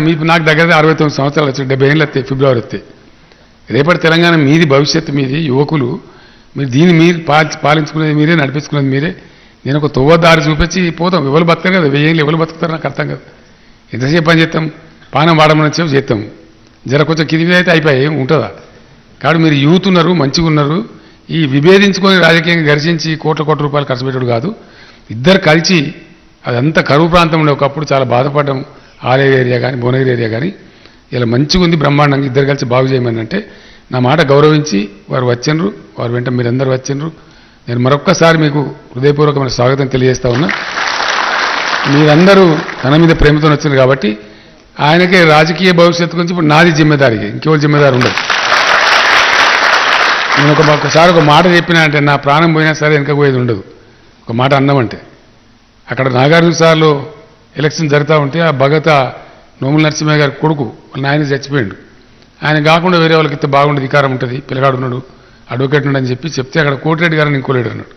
మీ నాకు దగ్గర అరవై తొమ్మిది సంవత్సరాలు వచ్చాయి డెబ్బై ఏళ్ళు వస్తాయి ఫిబ్రవరి వస్తాయి రేపటి తెలంగాణ మీది భవిష్యత్తు మీది యువకులు మీరు దీన్ని మీరు పాలించుకునేది మీరే నడిపించుకునేది మీరే. నేను ఒక తొవ్వ దారి చూపించి పోతాం. ఎవరు బతకరు కదా వెయ్యి ఎవరు బతుకుతారు నాకు అర్థం కదా. ఎంతసేపు పని చేస్తాం? పానం వాడమని చెప్పి చేస్తాం. జర కొంచెం కిరివి అయితే అయిపోయి ఉంటుందా? కాబట్టి మీరు యూత్ ఉన్నారు మంచిగా ఉన్నారు. ఈ విభేదించుకొని రాజకీయంగా గర్జించి కోట్ల కోట్ల రూపాయలు ఖర్చు పెట్టడు కాదు. ఇద్దరు కలిసి అదంతా కరువు ప్రాంతం ఉండే ఒకప్పుడు చాలా బాధపడడం. ఆలయ ఏరియా కానీ భువనగిరి ఏరియా కానీ ఇలా మంచిగా ఉంది బ్రహ్మాండంగా ఇద్దరు కలిసి బాగు చేయమని అంటే నా మాట గౌరవించి వారు వచ్చిండ్రు వారు వెంట మీరందరూ వచ్చిండ్రు. నేను మరొక్కసారి మీకు హృదయపూర్వకమైన స్వాగతం తెలియజేస్తా ఉన్నా. మీరందరూ తన మీద ప్రేమతో వచ్చింది కాబట్టి ఆయనకే రాజకీయ భవిష్యత్తు గురించి ఇప్పుడు నాది జిమ్మెదారికి ఇంకెవరు జిమ్మెదారు ఉండదు. నేను ఒక ఒకసారి ఒక మాట చెప్పినా అంటే నా ప్రాణం పోయినా సరే వెనకపోయేది ఉండదు. ఒక మాట అన్నామంటే అక్కడ నాగార్జున సార్లు ఎలక్షన్ జరుగుతూ ఉంటే ఆ భగత నోముల నరసింహయ్య గారి కొడుకు నాయన చచ్చిపోయిండు. ఆయన కాకుండా వేరే వాళ్ళకి ఇస్తే బాగుండదు అధికారం ఉంటుంది. పిల్లగాడు ఉన్నాడు అడ్వకేట్ ఉన్నాడు అని చెప్పి చెప్తే అక్కడ కోటిరెడ్డి గారిని ఇంకోలేడు అన్నాడు.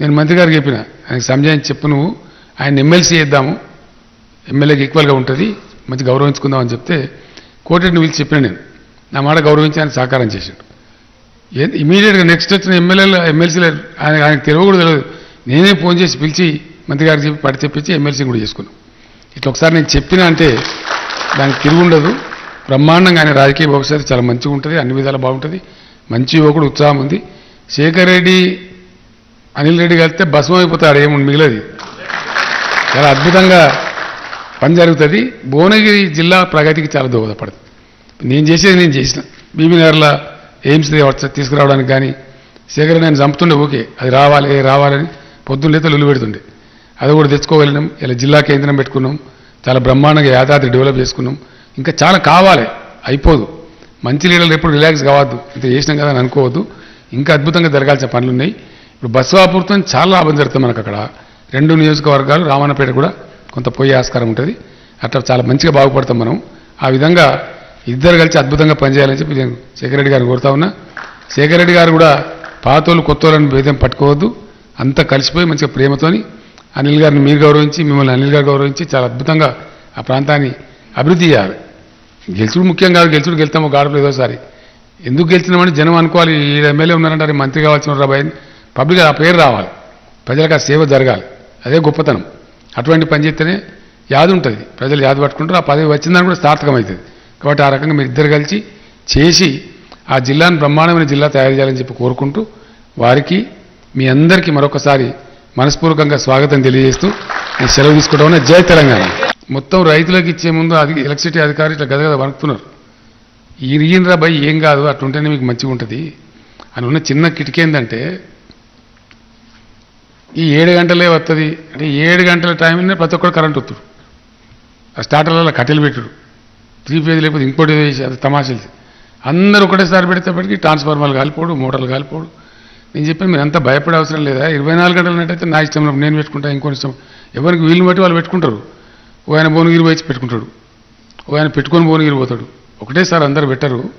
నేను మంత్రి గారికి చెప్పిన ఆయనకు సంజాయించి చెప్పు నువ్వు ఆయన ఎమ్మెల్సీ చేద్దాము ఎమ్మెల్యేకి ఈక్వల్గా ఉంటుంది మంచి గౌరవించుకుందాం అని చెప్తే కోటిరెడ్డిని పిలిచి చెప్పాను నేను. నా మాట గౌరవించి ఆయన సహకారం చేశాడు. ఇమీడియట్గా నెక్స్ట్ వచ్చిన ఎమ్మెల్యేలు ఎమ్మెల్సీలు ఆయన ఆయనకు తెలియకూడదు తెలియదు. నేనే ఫోన్ చేసి పిలిచి మంత్రి గారికి చెప్పి పడి తెప్పించి ఎమ్మెల్సీ కూడా చేసుకున్నాం. ఇట్లా ఒకసారి నేను చెప్పినా అంటే దానికి తిరిగి ఉండదు. బ్రహ్మాండంగా ఆయన రాజకీయ భవిష్యత్తు చాలా మంచిగా ఉంటుంది అన్ని విధాలు బాగుంటుంది. మంచి యువకుడు ఉత్సాహం ఉంది. శేఖర్ రెడ్డి అనిల్ రెడ్డి కలిస్తే భస్మం అయిపోతాడు ఏముంది మిగిలేదు? చాలా అద్భుతంగా పని జరుగుతుంది. భువనగిరి జిల్లా ప్రగతికి చాలా దోహదపడుతుంది. నేను చేసేది నేను చేసిన. బీబీనగర్ల ఎయిమ్స్ తీసుకురావడానికి కానీ శేఖర్ నేను చంపుతుండే ఓకే అది రావాలి రావాలని పొద్దున్న లేతే లొల్లు పెడుతుండే. అది కూడా తెచ్చుకోగలిగినాం. ఇలా జిల్లా కేంద్రం పెట్టుకున్నాం. చాలా బ్రహ్మాండంగా యాదాద్రి డెవలప్ చేసుకున్నాం. ఇంకా చాలా కావాలి. అయిపోదు. మంచి లీడర్లు ఎప్పుడు రిలాక్స్ కావద్దు. ఇంత చేసినాం కదా అని అనుకోవద్దు. ఇంకా అద్భుతంగా జరగాల్సిన పనులు ఉన్నాయి ఇప్పుడు బస్సు ఆపూర్తం చాలా లాభం జరుగుతుంది మనకు అక్కడ. రెండు నియోజకవర్గాలు రామన్నపేట కూడా కొంత పోయే ఆస్కారం ఉంటుంది. అట్లా చాలా మంచిగా బాగుపడతాం మనం. ఆ విధంగా ఇద్దరు కలిసి అద్భుతంగా పనిచేయాలని చెప్పి నేను శేఖర్ రెడ్డి గారిని కోరుతా ఉన్నా. శేఖర్ రెడ్డి గారు కూడా పాతోళ్ళు కొత్తోళ్ళని భేదం పట్టుకోవద్దు. అంతా కలిసిపోయి మంచిగా ప్రేమతోని అనిల్ గారిని మీరు గౌరవించి మిమ్మల్ని అనిల్ గారు గౌరవించి చాలా అద్భుతంగా ఆ ప్రాంతాన్ని అభివృద్ధి చేయాలి. గెలుచుడు ముఖ్యం కాదు గెలుచుడు గెలుతాము గాడపలు ఏదోసారి ఎందుకు గెలిచినామని జనం అనుకోవాలి. ఈ ఎమ్మెల్యే ఉన్నారంటే మంత్రి కావాల్సిన రాబాయి పబ్లిక్ ఆ పేరు రావాలి. ప్రజలకు ఆ సేవ జరగాలి. అదే గొప్పతనం. అటువంటి పని చేస్తేనే యాది ఉంటుంది. ప్రజలు యాది పట్టుకుంటారు ఆ పదవి వచ్చిందని కూడా సార్థకం అవుతుంది. కాబట్టి ఆ రకంగా మీరు ఇద్దరు కలిసి చేసి ఆ జిల్లాను బ్రహ్మాండమైన జిల్లా తయారు చేయాలని చెప్పి కోరుకుంటూ వారికి మీ అందరికీ మరొకసారి మనస్పూర్వకంగా స్వాగతం తెలియజేస్తూ నేను సెలవు తీసుకోవడం జై తెలంగాణ. మొత్తం రైతులకు ఇచ్చే ముందు అది ఎలక్ట్రిసిటీ అధికారులు ఇట్లా గదగద వణుకుతున్నారు. ఈయనరా భయ్ ఏం కాదు అట్లుంటేనే మీకు మంచిగా ఉంటుంది. అని ఉన్న చిన్న కిటికీ ఏంటంటే ఈ ఏడు గంటలే వస్తుంది అంటే ఏడు గంటల టైంలోనే ప్రతి ఒక్కరు కరెంట్ వస్తుంది ఆ స్టార్టర్లలో కట్టెలు పెట్టుడు త్రీ ఫేజ్ లేకపోతే ఇంకోటి అది తమాషలు అందరూ ఒకటేసారి పెడితేప్పటికి ట్రాన్స్ఫార్మర్లు కాలిపోడు మోటార్లు కాలిపోడు. నేను చెప్పాను మీరు అంత భయపడే అవసరం లేదా? ఇరవై నాలుగు గంటలు ఉన్నట్టయితే నా ఇష్టం నేను పెట్టుకుంటా ఇంకో ఇష్టం. ఎవరికి వీలు బట్టి వాళ్ళు పెట్టుకుంటారు. ఓ ఆయన భువనగిరి పోయి పెట్టుకుంటాడు. ఓ ఆయన పెట్టుకొని భువనగిరి పోతాడు. ఒకటేసారి అందరు పెట్టరు.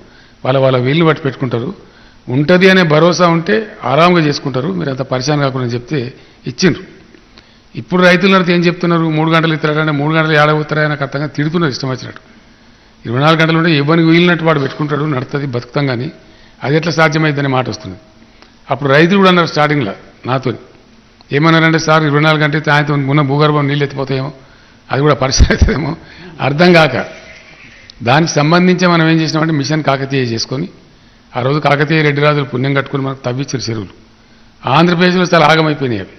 వాళ్ళ వాళ్ళ వీలుని బట్టి పెట్టుకుంటారు. ఉంటుంది అనే భరోసా ఉంటే ఆరాంగా చేసుకుంటారు. మీరు అంత పరిశాన్ కాకుండా చెప్తే ఇచ్చిండ్రు. ఇప్పుడు రైతులంతా ఏం చెప్తున్నారు? మూడు గంటలు ఇస్తారంటే మూడు గంటలు ఏడవుతారా నాకు అర్థంగా తిడుతున్నారు ఇష్టం వచ్చినట్టు. ఇరవై నాలుగు గంటలు ఉంటే ఎవరికి వీలినట్టు వాడు పెట్టుకుంటాడు నడుతుంది బతుకుతాం కానీ అది ఎట్లా సాధ్యమైందనే మాట వస్తుంది. అప్పుడు రైతులు కూడా అన్నారు స్టార్టింగ్లో నాతో ఏమన్నారంటే సార్ ఇరవై నాలుగు గంటలు సాయంత్రం ఆయనతో ఉన్న భూగర్భం నీళ్ళు ఎత్తిపోతాయేమో అది కూడా పరిస్థితి అవుతుందేమో అర్థం కాక. దానికి సంబంధించి మనం ఏం చేసినామంటే మిషన్ కాకతీయ చేసుకొని ఆ రోజు కాకతీయ రెడ్డి రాజులు పుణ్యం కట్టుకుని మనకు తవ్విచ్చారు చెరువులు. ఆంధ్రప్రదేశ్లో చాలా ఆగమైపోయినాయి అవి.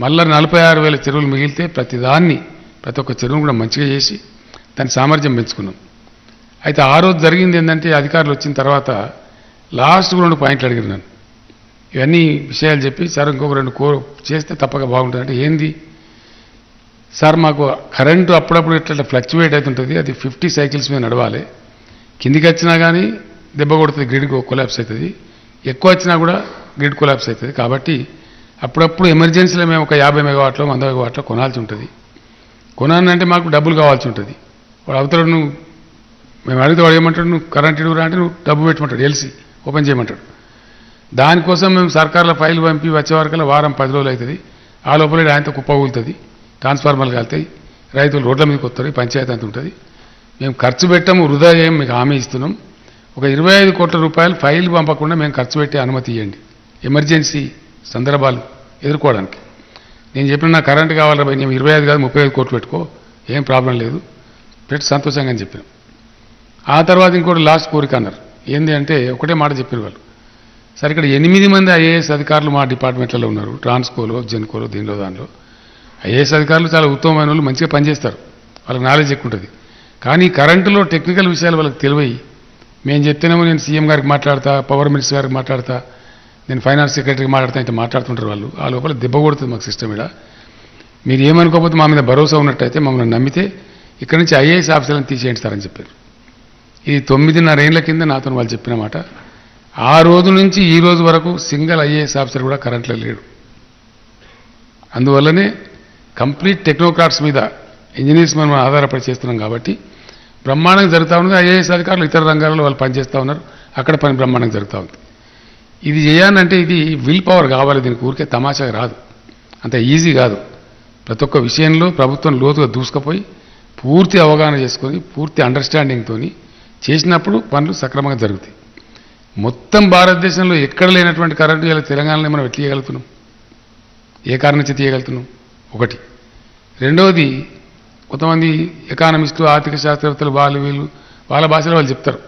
మళ్ళీ నలభై ఆరు వేల చెరువులు మిగిలితే ప్రతి దాన్ని ప్రతి ఒక్క చెరువును కూడా మంచిగా చేసి దాని సామర్థ్యం పెంచుకున్నాం. అయితే ఆ రోజు జరిగింది ఏంటంటే అధికారులు వచ్చిన తర్వాత లాస్ట్ రెండు పాయింట్లు అడిగారు నన్ను. ఇవన్నీ విషయాలు చెప్పి సార్ ఇంకొక రెండు కో చేస్తే తప్పక బాగుంటుంది. అంటే ఏంది? సార్ మాకు కరెంటు అప్పుడప్పుడు ఇట్లా ఫ్లక్చువేట్ అవుతుంటుంది. అది ఫిఫ్టీ సైకిల్స్ మీద నడవాలి. కిందికి వచ్చినా కానీ దెబ్బ కొడుతుంది గ్రిడ్ కొలాప్స్ అవుతుంది. ఎక్కువ వచ్చినా కూడా గ్రిడ్ కొలాప్స్ అవుతుంది. కాబట్టి అప్పుడప్పుడు ఎమర్జెన్సీలో మేము ఒక యాభై మెగావాట్లో వంద మెగావాట్లో కొనాల్సి ఉంటుంది. కొనాలంటే మాకు డబ్బులు కావాల్సి ఉంటుంది. వాడు అవతల నువ్వు మేము అడిగితే వాడు ఏమంటాడు? నువ్వు కరెంట్ ఇడుగురా అంటే నువ్వు డబ్బు పెట్టమంటాడు ఎల్సి ఓపెన్ చేయమంటాడు. దానికోసం మేము సర్కార్లో ఫైల్ పంపి వచ్చే వరకల్లా వారం పది రోజులు అవుతుంది. ఆ లోపల ఆయనతో కుప్ప ఊలుతుంది ట్రాన్స్ఫార్మర్లు కాలుతాయి. రైతులు రోడ్ల మీదకి వస్తారు. పంచాయతీ అంత ఉంటుంది. మేము ఖర్చు పెట్టాము వృధా చేయం మీకు హామీ ఇస్తున్నాం. ఒక ఇరవై ఐదు కోట్ల రూపాయలు ఫైల్ పంపకుండా మేము ఖర్చు పెట్టే అనుమతి ఇవ్వండి ఎమర్జెన్సీ సందర్భాలు ఎదుర్కోవడానికి. నేను చెప్పిన నా కరెంట్ కావాలి మేము నేను ఇరవై ఐదు కాదు ముప్పై ఐదు కోట్లు పెట్టుకో. ఏం ప్రాబ్లం లేదు. పెట్టి సంతోషంగా అని చెప్పిన. ఆ తర్వాత ఇంకోటి లాస్ట్ కోరిక అన్నారు. ఏంది అంటే ఒకటే మాట చెప్పారు వాళ్ళు. సరే ఇక్కడ ఎనిమిది మంది ఐఏఎస్ అధికారులు మా డిపార్ట్మెంట్లలో ఉన్నారు. ట్రాన్స్కోలో జెన్కోలో దీనిలో దానిలో. ఐఏఎస్ అధికారులు చాలా ఉత్తమమైన వాళ్ళు మంచిగా పనిచేస్తారు. వాళ్ళకి నాలెడ్జ్ ఎక్కువ ఉంటుంది. కానీ కరెంటులో టెక్నికల్ విషయాలు వాళ్ళకి తెలివై మేము చెప్తేనేమో నేను సీఎం గారికి మాట్లాడతా పవర్ మినిస్టర్ గారికి మాట్లాడతా నేను ఫైనాన్స్ సెక్రటరీకి మాట్లాడతా అయితే మాట్లాడుతుంటారు వాళ్ళు. ఆ లోపల దెబ్బ కొడుతుంది మాకు సిస్టమ్ ఇలా. మీరు ఏమనుకోకపోతే మా మీద భరోసా ఉన్నట్టయితే మమ్మల్ని నమ్మితే ఇక్కడి నుంచి ఐఏఎస్ ఆఫీసర్లను తీసేయండి సార్ అని చెప్పారు. ఇది తొమ్మిదిన్నర ఏళ్ళ కింద నాతో వాళ్ళు చెప్పిన మాట. ఆ రోజు నుంచి ఈ రోజు వరకు సింగిల్ ఐఏఎస్ ఆఫీసర్ కూడా కరెంట్లో లేడు. అందువల్లనే కంప్లీట్ టెక్నోక్రాట్స్ మీద ఇంజనీర్స్ మనం ఆధారపడి చేస్తున్నాం కాబట్టి బ్రహ్మాండంగా జరుగుతూ ఉంది ఐఏఎస్ అధికారులు ఇతర రంగాల్లో వాళ్ళు పనిచేస్తూ ఉన్నారు. అక్కడ పని బ్రహ్మాండంగా జరుగుతూ ఉంది. ఇది చేయాలంటే ఇది విల్ పవర్ కావాలి. దీనికి ఊరికే తమాషా రాదు. అంత ఈజీ కాదు. ప్రతి ఒక్క విషయంలో ప్రభుత్వం లోతుగా దూసుకుపోయి పూర్తి అవగాహన చేసుకొని పూర్తి అండర్స్టాండింగ్తోని చేసినప్పుడు పనులు సక్రమంగా జరుగుతాయి. మొత్తం భారతదేశంలో ఎక్కడ లేనటువంటి కరెంటు ఇలా తెలంగాణలో మనం ఎట్లా తీయగలుగుతున్నాం? ఏ కారణం నుంచి తీయగలుగుతున్నాం? ఒకటి. రెండవది కొంతమంది ఎకానమిస్టులు ఆర్థిక శాస్త్రవేత్తలు వాళ్ళు వీళ్ళు వాళ్ళ భాషలో వాళ్ళు చెప్తారు.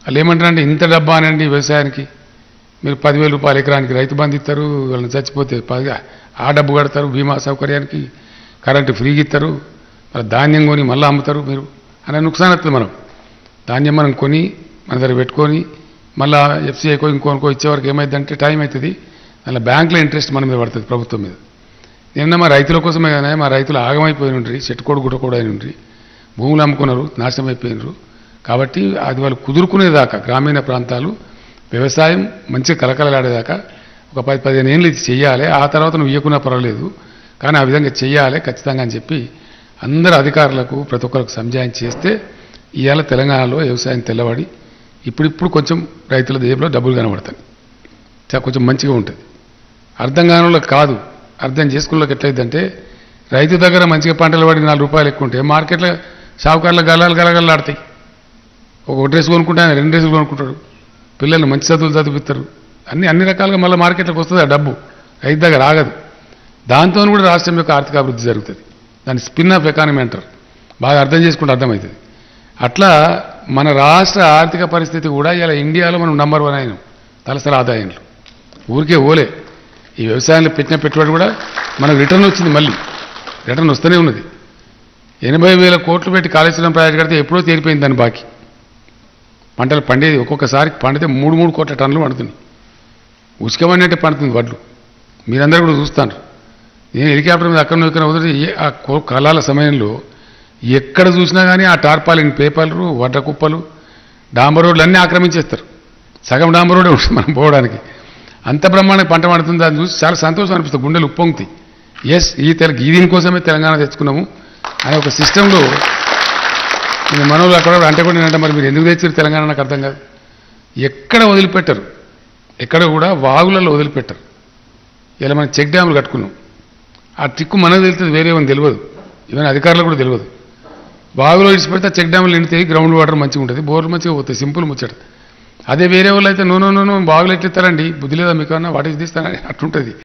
వాళ్ళు ఏమంటారంటే ఇంత డబ్బా అనండి వ్యవసాయానికి మీరు పదివేల రూపాయలు ఎకరానికి రైతు బంధు ఇస్తారు వాళ్ళని చచ్చిపోతే పది ఆ డబ్బు కడతారు బీమా సౌకర్యానికి కరెంటు ఫ్రీగా ఇస్తారు మళ్ళీ ధాన్యం కొని మళ్ళీ అమ్ముతారు మీరు అనే నుక్సాన్ మనం. ధాన్యం మనం కొని మన దగ్గర పెట్టుకొని మళ్ళీ ఎఫ్సీఐకో ఇంకోనుకో ఇచ్చేవరకు ఏమైందంటే టైం అవుతుంది. మళ్ళీ బ్యాంకులో ఇంట్రెస్ట్ మన మీద పడుతుంది ప్రభుత్వం మీద. నిన్న మా రైతుల కోసమే కానీ మా రైతులు ఆగమైపోయి ఉండ్రి చెట్టుకోడు గుట్టకోడు అయిన ఉండ్రి భూములు అమ్ముకున్నారు నాశనం అయిపోయినరు. కాబట్టి అది వాళ్ళు కుదురుకునేదాకా గ్రామీణ ప్రాంతాలు వ్యవసాయం మంచిగా కలకలలాడేదాకా ఒక పది పదిహేను ఏళ్ళు ఇది చెయ్యాలి ఆ తర్వాత నువ్వు ఇవ్వకున్నా పర్వాలేదు కానీ ఆ విధంగా చెయ్యాలి ఖచ్చితంగా అని చెప్పి అందరు అధికారులకు ప్రతి ఒక్కరికి సంజాయం చేస్తే ఇవాళ తెలంగాణలో వ్యవసాయం తెల్లబడి ఇప్పుడిప్పుడు కొంచెం రైతుల దేశంలో డబ్బులు కనబడతాయి. కొంచెం మంచిగా ఉంటుంది. అర్థం కాని వాళ్ళకి కాదు. అర్థం చేసుకున్నకి ఎట్లయిద్దంటే రైతు దగ్గర మంచిగా పంటలు పడి నాలుగు రూపాయలు ఎక్కువ ఉంటే మార్కెట్లో షావుకారుల గలాలు గలగలాడతాయి ఒక డ్రెస్ కొనుక్కుంటే ఆయన రెండు డ్రెస్సులు కొనుక్కుంటాడు. పిల్లల్ని మంచి చదువులు చదివిస్తారు. అన్ని అన్ని రకాలుగా మళ్ళీ మార్కెట్లోకి వస్తుంది ఆ డబ్బు. రైతు దగ్గర ఆగదు. దాంతో కూడా రాష్ట్రం యొక్క ఆర్థిక అభివృద్ధి జరుగుతుంది. దాన్ని స్పిన్ ఆఫ్ ఎకానమీ అంటారు. బాగా అర్థం చేసుకుంటే అర్థమవుతుంది. అట్లా మన రాష్ట్ర ఆర్థిక పరిస్థితి కూడా ఇలా ఇండియాలో మనం నంబర్ వన్ అయినాం. తలసల ఆదాయంలో. ఊరికే ఓలే. ఈ వ్యవసాయంలో పెట్టిన పెట్టుబడి కూడా మనకు రిటర్న్ వచ్చింది మళ్ళీ. రిటర్న్ వస్తూనే ఉన్నది. ఎనభై వేల కోట్లు పెట్టి కాళేశ్వరం ప్రాజెక్ట్ కడితే ఎప్పుడో తీరిపోయింది దాని బాకీ. పంటలు పండేది ఒక్కొక్కసారి పండితే మూడు మూడు కోట్ల టన్నులు పండుతున్నాయి ఉసుకమన్నట్టే పండుతుంది వడ్లు. మీరందరూ కూడా చూస్తాను నేను హెలికాప్టర్ మీద అక్కడ ఇక్కడ వదిలి ఆ కో- కళాల సమయంలో ఎక్కడ చూసినా కానీ ఆ టార్పాలిన్ పేపర్లు వడ్ల కుప్పలు డాంబర్ రోడ్లు అన్నీ ఆక్రమించేస్తారు. సగం డాంబర్ రోడే ఉంటుంది మనం పోవడానికి. అంత బ్రహ్మాండంగా పంట పడుతుంది దాన్ని చూసి చాలా సంతోషం అనిపిస్తుంది. గుండెలు ఉప్పొంగుతాయి. ఎస్ ఈ తెల ఈ దీనికోసమే తెలంగాణ తెచ్చుకున్నాము. అనే ఒక సిస్టంలో నేను మనవులు అక్కడ అంటే కూడా నేనంటే మరి మీరు ఎందుకు తెచ్చారు తెలంగాణ నాకు అర్థం కాదు. ఎక్కడ వదిలిపెట్టరు. ఎక్కడ కూడా వాగులలో వదిలిపెట్టరు. ఇలా మనం చెక్ డ్యాములు కట్టుకున్నాం. ఆ ట్రిక్కు మనకు తెలుస్తుంది వేరే తెలియదు. ఈవెన్ అధికారులకు కూడా తెలియదు. బావిలో ఇడిచిపెడితే చెక్ డ్యాములు నిండితే గ్రౌండ్ వాటర్ మంచిగా ఉంటుంది. బోర్లు మంచిగా పోతాయి సింపుల్ ముచ్చట. అదే వేరే వాళ్ళు అయితే నూనె నూనె బావిలో నో బుద్ధి లేదా మీకు అన్న వాట్ ఇస్ దిస్ అని అట్లుంటుంది